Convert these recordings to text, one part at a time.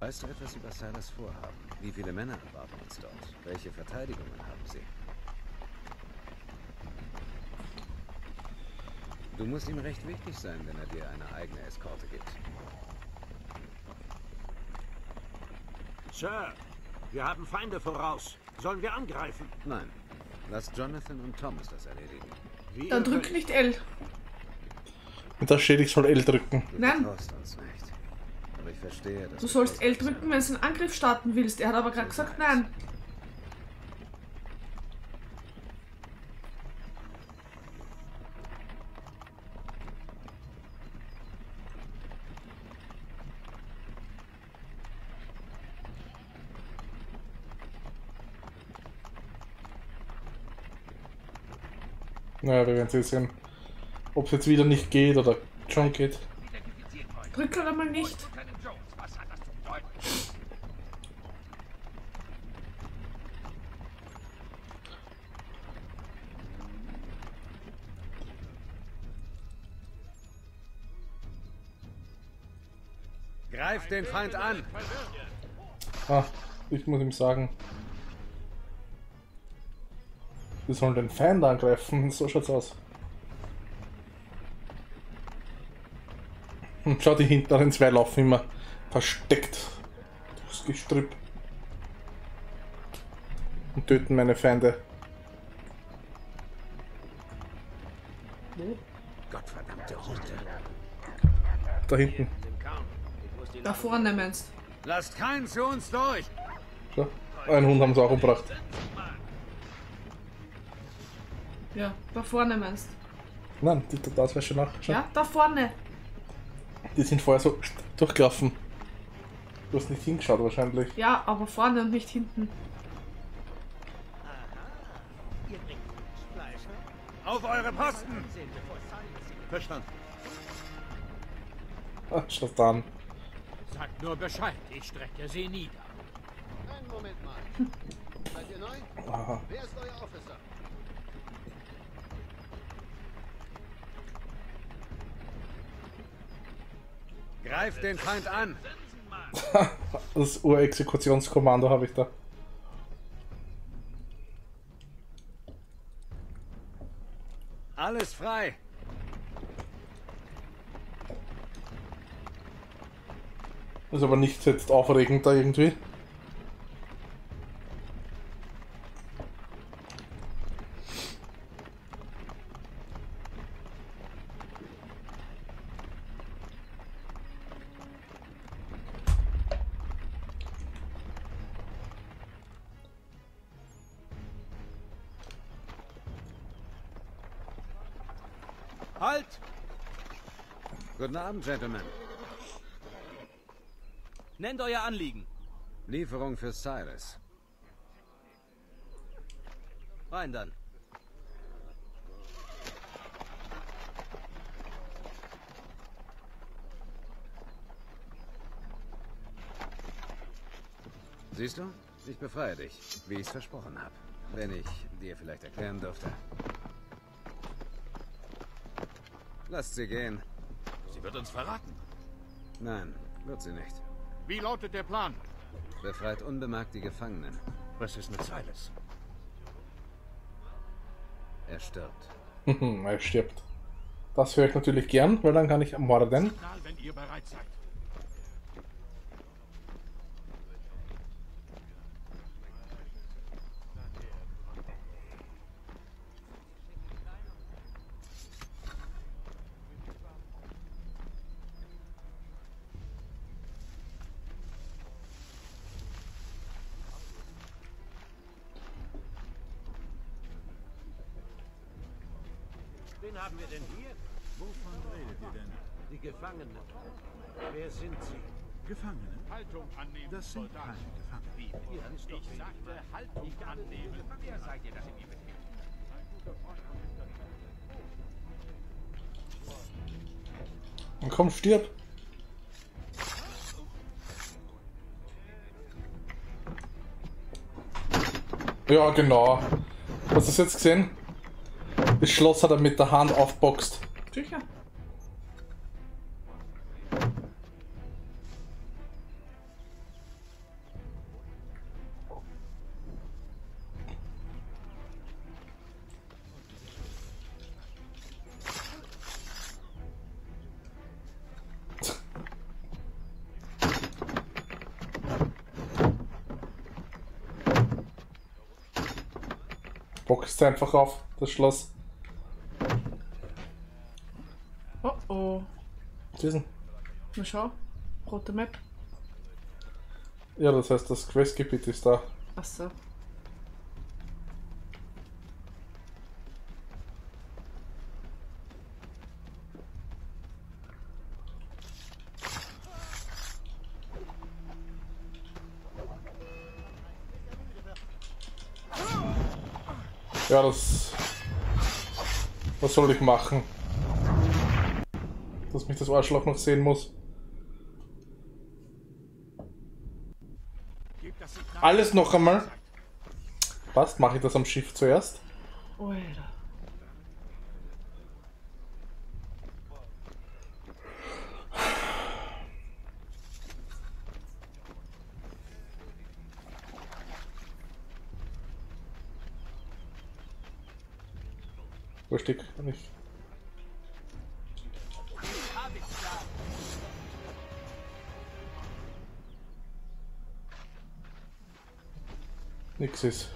Weißt du etwas über Silas Vorhaben? Wie viele Männer erwarten uns dort? Welche Verteidigungen haben sie? Du musst ihm recht wichtig sein, wenn er dir eine eigene Eskorte gibt. Sir, wir haben Feinde voraus. Sollen wir angreifen? Nein. Lass Jonathan und Thomas das erledigen. Wie Dann drück nicht L. Und da steht, ich soll L drücken. Du Nein. uns nicht. Aber ich verstehe, dass Du sollst L drücken, wenn du einen Angriff starten willst. Er hat aber gerade gesagt nein. Naja, wir werden sehen, ob es jetzt wieder nicht geht oder schon geht. Drück halt einmal nicht. Sein. Greif den Feind an! Ah, ich muss ihm sagen. Wir sollen den Feind angreifen, so schaut's aus. Und schau, die hinteren zwei laufen immer versteckt durchs Gestrüpp. Und töten meine Feinde. Gottverdammte Hunde. Da hinten. Da vorne meinst Lasst keinen zu uns durch! Schau. Einen Hund haben sie auch umgebracht. Ja, da vorne meinst Nein, die, das wäre schon nach. Schau. Ja, da vorne. Die sind vorher so durchgelaufen. Du hast nicht hingeschaut wahrscheinlich. Ja, aber vorne und nicht hinten. Auf eure Posten! Verstanden. Ah, schau an. Sagt nur Bescheid, ich strecke sie nieder. Einen Moment mal. Seid ihr neu? Aha. Wer ist euer Officer? Greif den Feind an! Das Urexekutionskommando habe ich da. Alles frei! Ist aber nicht jetzt aufregend da irgendwie. Halt! Guten Abend, Gentlemen. Nennt euer Anliegen. Lieferung für Silas. Rein dann. Siehst du? Ich befreie dich, wie ich es versprochen habe. Wenn ich dir vielleicht erklären dürfte. Lasst sie gehen. Sie wird uns verraten. Nein, wird sie nicht. Wie lautet der Plan? Befreit unbemerkt die Gefangenen. Was ist mit Silas? Er stirbt. er stirbt. Das höre ich natürlich gern, weil dann kann ich morden. Signal, wenn ihr bereit seid. Wen haben wir denn hier? Wovon redet ihr denn? Die Gefangenen. Wer sind sie? Gefangene? Haltung annehmen, Das sind keine Gefangene. Ihr wisst doch, ich sagte, Haltung annehmen. Wer seid ihr, dass ihr mir befehlt? Und komm, stirb. Ja, genau. Hast du es jetzt gesehen? Das Schloss hat er mit der Hand aufboxt. Sicher. Boxt einfach auf, das Schloss. Oh oh. Was ist denn? Na schau. Rote Map. Ja, das heißt, das Questgebiet ist da. Achso. Ja, das. Was soll ich machen? Dass mich das Arschloch noch sehen muss. Alles noch einmal. Passt, mache ich das am Schiff zuerst? Alter. Kann ich. Nix ist.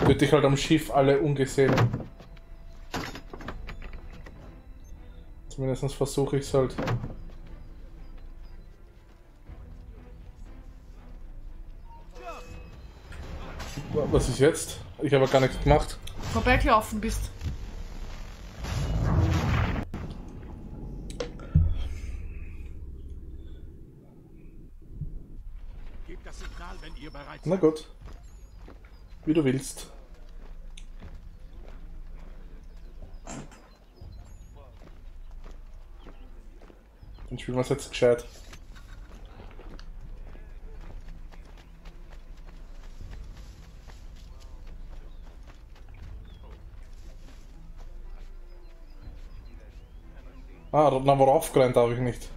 Würde ich halt am Schiff alle ungesehen. Zumindest versuche ich es halt. Was ist jetzt? Ich habe gar nichts gemacht. Vorbeigelaufen bist. Gib das Signal, wenn ihr bereit Na gut. Wie du willst. Dann spielen wir es jetzt gescheit. Ah, na worauf gerannt darf ich nicht.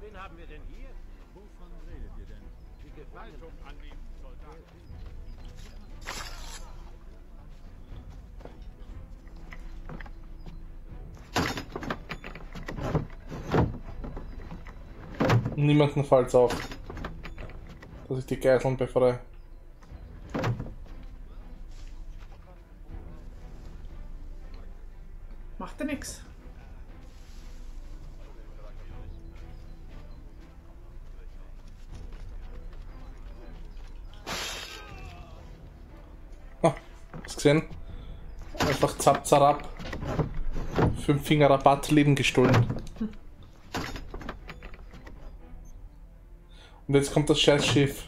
Wen haben wir denn hier? Wovon redet ihr denn? Die Gewaltung annehmen, Soldaten. Niemanden fällt's auf, dass ich die Geiseln befreie. 15. Einfach zap zarab. Fünf Finger Rabatt, Leben gestohlen. Und jetzt kommt das scheiß Schiff.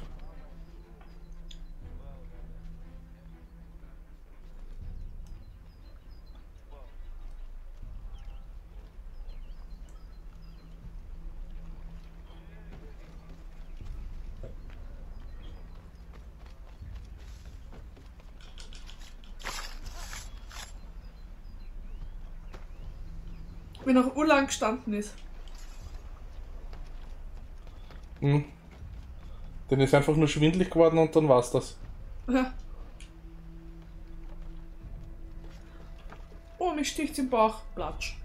Wie noch urlang gestanden ist. Hm. Dann ist einfach nur schwindelig geworden und dann war's das. Ja. Oh, mich sticht's im Bauch. Platsch.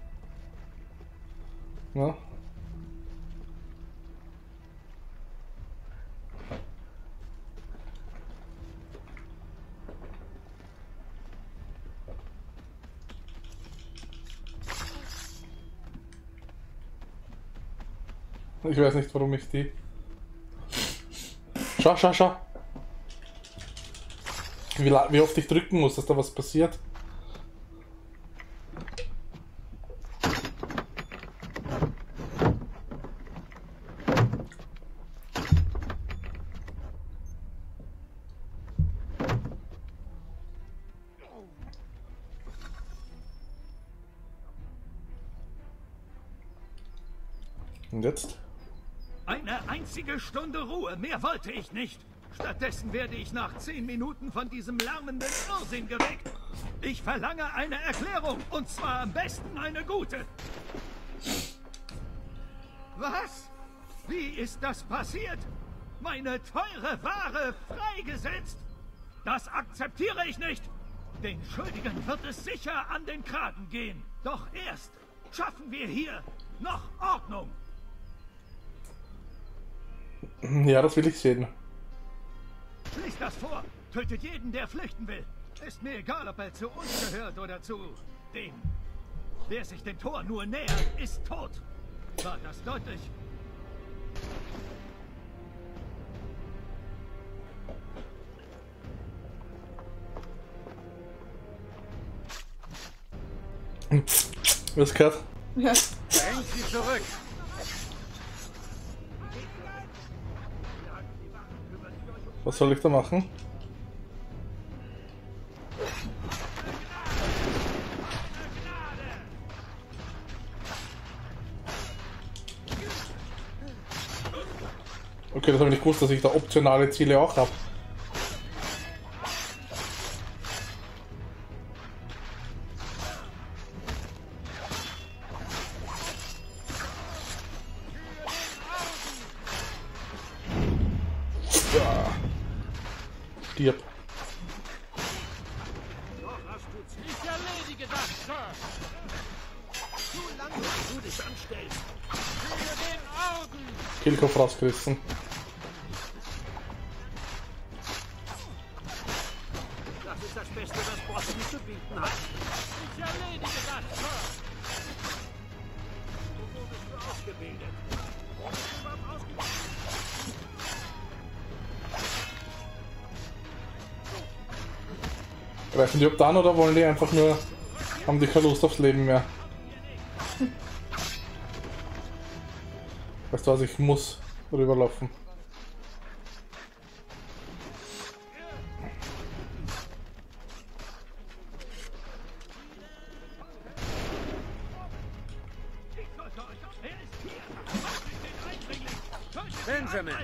Ja. Ich weiß nicht, warum ich die. Schau, schau, schau. Wie, wie oft ich drücken muss, dass da was passiert. Stunde Ruhe, mehr wollte ich nicht. Stattdessen werde ich nach zehn Minuten von diesem lärmenden Irrsinn geweckt. Ich verlange eine Erklärung, und zwar am besten eine gute. Was? Wie ist das passiert? Meine teure Ware freigesetzt? Das akzeptiere ich nicht. Den Schuldigen wird es sicher an den Kragen gehen. Doch erst schaffen wir hier noch Ordnung. Ja, das will ich sehen. Schließt das vor! Tötet jeden, der flüchten will! Ist mir egal, ob er zu uns gehört oder zu dem. Wer sich dem Tor nur nähert, ist tot. War das deutlich? Was gehört? Ja. Drängt sie zurück! Was soll ich da machen? Okay, das habe ich nicht gewusst, dass ich da optionale Ziele auch habe. Killkopf rausgerissen. Das ist das Beste, was Boston zu bieten hat. Ich erledige das, Sir. Wo bist du ausgebildet? Wo bist du überhaupt ausgebildet? Greifen die überhaupt an oder wollen die einfach nur. Haben die keine Lust aufs Leben mehr? Weißt du was, ich muss rüberlaufen. Er Benjamin.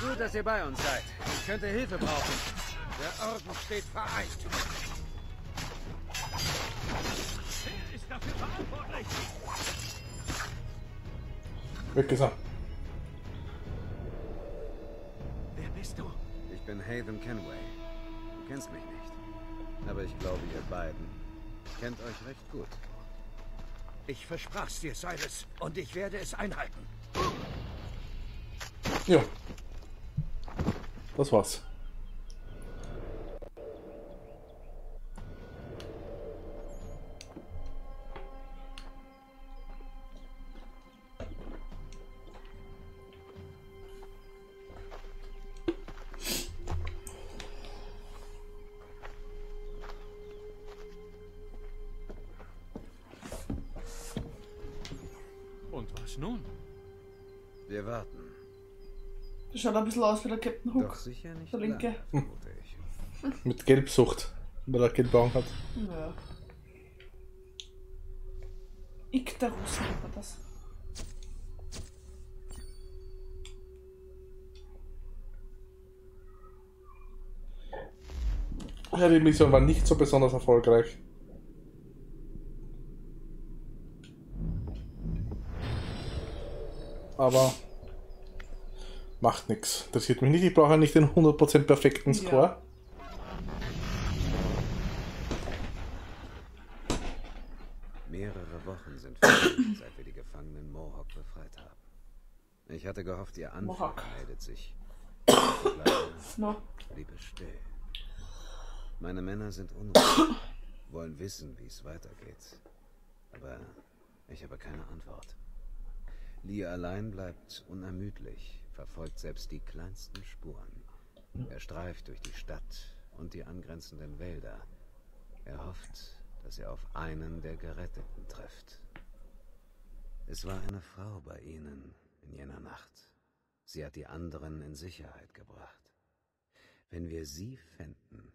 Gut, dass ihr bei uns seid. Ich könnte Hilfe brauchen. Der Orden steht vereint. Wer ist dafür verantwortlich? Weg ist er. Wer bist du? Ich bin Haven Kenway. Du kennst mich nicht. Aber ich glaube, ihr beiden kennt euch recht gut. Ich versprach's dir, Cyrus. Und ich werde es einhalten. Ja. Das war's. Und nun? Wir warten. Das schaut ein bisschen aus wie der Captain Doch Hook. sicher nicht Der linke. ich. Mit Gelbsucht. Weil er gelbe Augen hat. Ja. Ikterus nennt man das. Ja, die Mission war nicht so besonders erfolgreich. Aber macht nichts. Interessiert mich nicht. Ich brauche nicht den 100% perfekten Ja. Score. Mehrere Wochen sind vergangen, seit wir die Gefangenen Mohawk befreit haben. Ich hatte gehofft, ihr Anführer Mohawk. meldet sich. Leider No. blieb es still. Meine Männer sind unruhig, wollen wissen, wie es weitergeht. Aber ich habe keine Antwort. Lee allein bleibt unermüdlich, verfolgt selbst die kleinsten Spuren. Er streift durch die Stadt und die angrenzenden Wälder. Er hofft, dass er auf einen der Geretteten trifft. Es war eine Frau bei ihnen in jener Nacht. Sie hat die anderen in Sicherheit gebracht. Wenn wir sie fänden,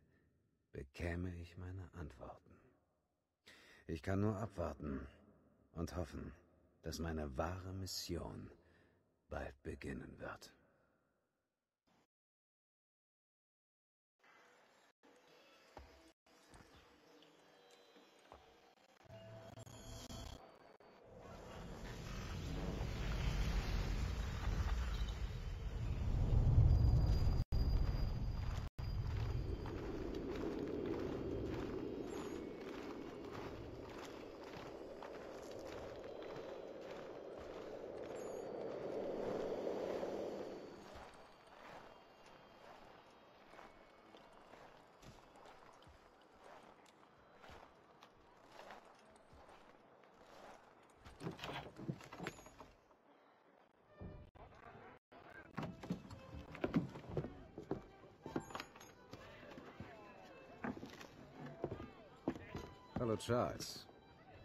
bekäme ich meine Antworten. Ich kann nur abwarten und hoffen, dass meine wahre Mission bald beginnen wird. Hallo Charles.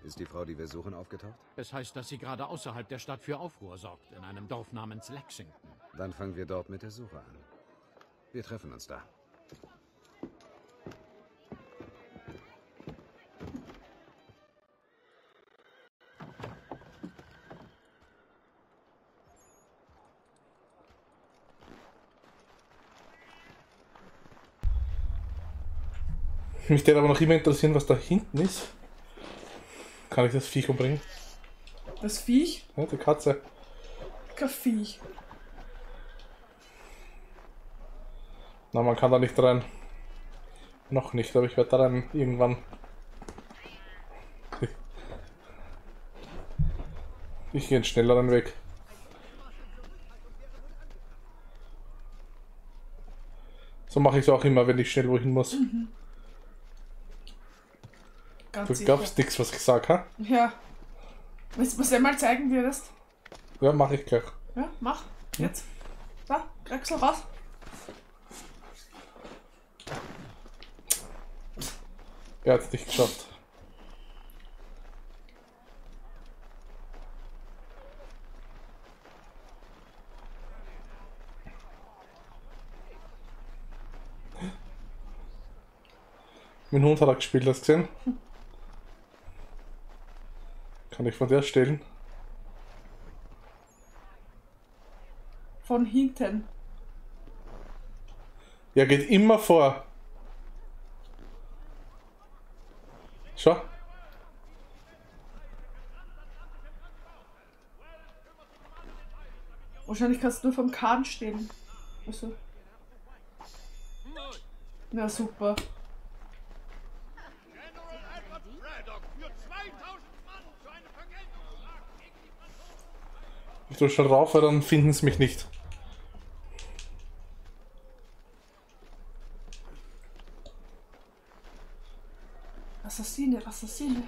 Ist die Frau, die wir suchen, aufgetaucht? Es heißt, dass sie gerade außerhalb der Stadt für Aufruhr sorgt, in einem Dorf namens Lexington. Dann fangen wir dort mit der Suche an. Wir treffen uns da. Mich würde aber noch immer interessieren, was da hinten ist. Kann ich das Viech umbringen? Das Viech? Ja, die Katze. Kein Viech. Na, man kann da nicht rein. Noch nicht, aber ich werde da rein irgendwann. Ich gehe einen schnelleren Weg. So mache ich es auch immer, wenn ich schnell wohin muss. Ganz Du sicher. glaubst nichts, was ich sag, ha? Ja. Willst du mir mal zeigen, wie du das? Ja, mache ich gleich. Ja, mach. Jetzt. Da, Kraxel raus. Er hat es nicht geschafft. Mein Hund hat er gespielt, hast du gesehen? Kann ich von der stehlen? Von hinten. Ja, geht immer vor. Schau. Wahrscheinlich kannst du nur vom Kahn stehen. Also. Ja, super. General Edward Braddock für 2000 Mann zu einem Vergeltungsschlag gegen die Franzosen. Ich drücke schon rauf, weil dann finden sie mich nicht. Assassine, Assassine.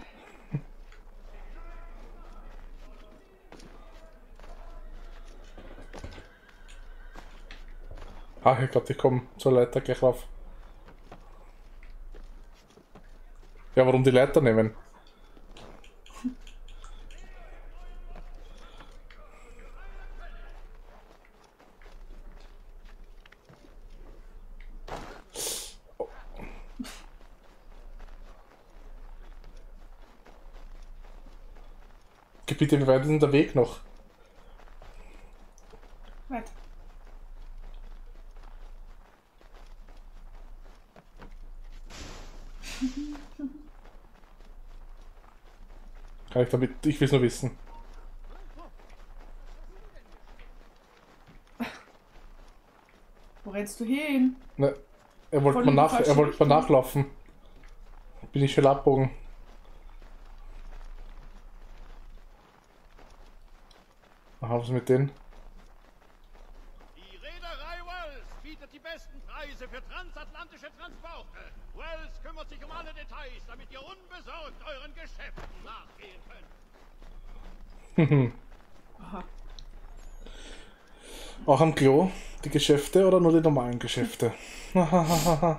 Ah, ich glaube, die kommen zur Leiter gleich rauf. Ja, warum die Leiter nehmen? Gib bitte, wie weit ist denn der Weg noch? Weit. Kann ich damit. Ich will es nur wissen. Wo rennst du hin? Ne, er wollte mal, nach, er wollte mal nachlaufen. Bin ich schon abbogen. Was mit denen? Die Reederei Wells bietet die besten Preise für transatlantische Transporte. Wells kümmert sich um alle Details, damit ihr unbesorgt euren Geschäften nachgehen könnt. Aha. Auch am Klo? Die Geschäfte oder nur die normalen Geschäfte?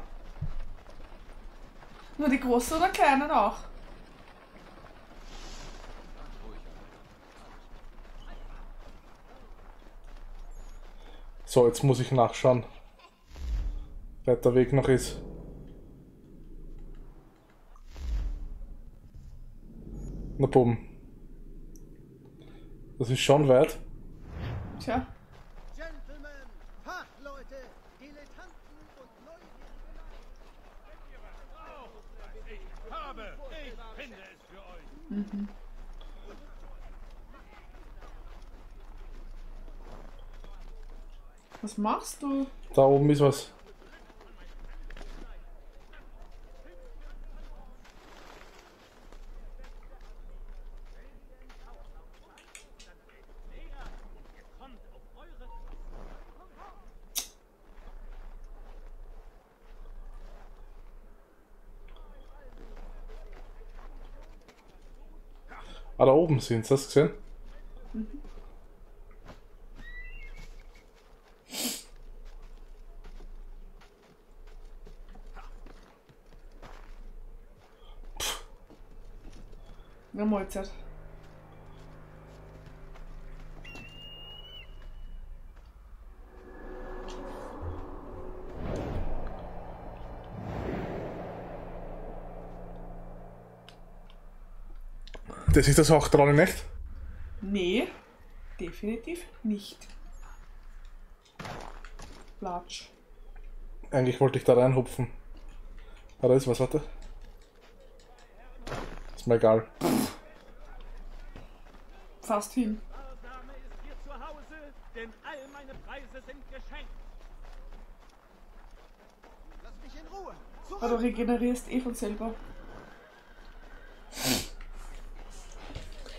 Nur die großen oder kleinen auch? So, jetzt muss ich nachschauen. Wie weit der Weg noch ist. Na bumm. Das ist schon weit. Tja. Gentlemen, Fachleute, Dilettanten und neugierige Ich habe, ich finde es für euch. Was machst du? Da oben ist was. Ah, da oben sind sie, hast du gesehen? Mahlzeit. Das ist das auch dran, nicht? Nee, definitiv nicht. Platsch. Eigentlich wollte ich da reinhupfen. Aber ist was, warte. Ist mir egal. Fast hin. Hause, denn all meine Preise sind geschenkt. Lass mich in Ruhe. Aber du regenerierst eh von selber.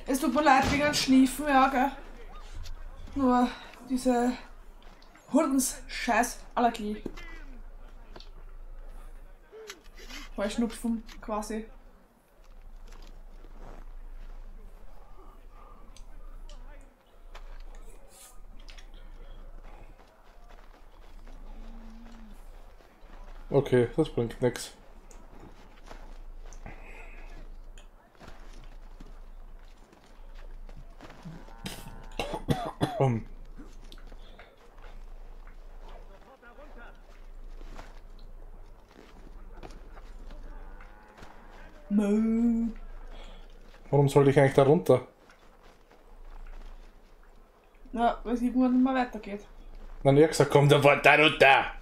Es tut mir leid wegen Schniefen, ja, gell? Nur diese Hurdens-Scheiß-Allergie. Heuschnupfen quasi. Okay, das bringt. Um, Mö. warum sollte ich eigentlich da runter? Ja, weil es irgendwann nicht mehr weitergeht. Nein, ich hab gesagt, komm da da runter!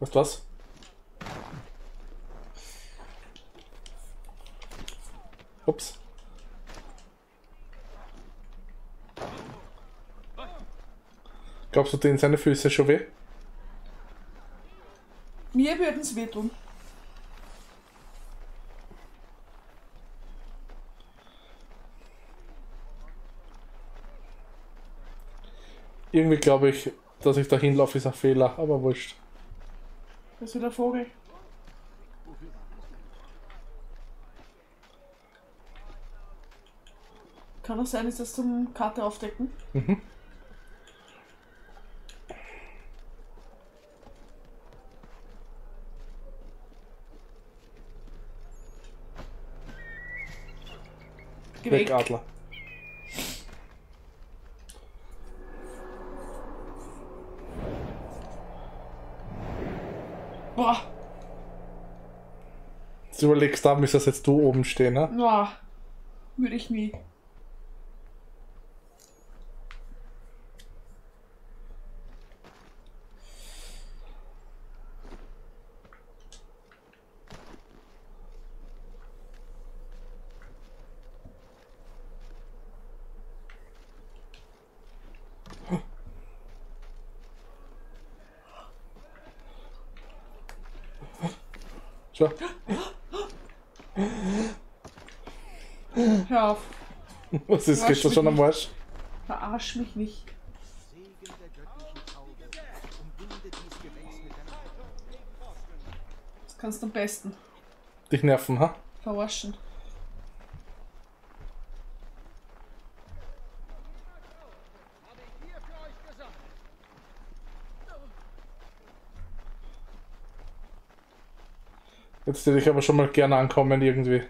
Was? Ups. Glaubst du, denen seine Füße schon weh? Mir würden es wehtun. Irgendwie glaube ich, dass ich da hinlaufe, ist ein Fehler, aber wurscht. Das ist wieder Vogel. Kann auch sein, ist das zum Karte aufdecken? Mhm. Weg, Adler. Überlegst du, müsstest jetzt du oben stehen, ne? boah. Würde ich nie. Schau. Hör auf. Was ist, gehst du schon am Arsch? Verarsch mich nicht. Das kannst du am besten. Dich nerven, ha? Verarschen. Jetzt hätte ich aber schon mal gerne ankommen irgendwie.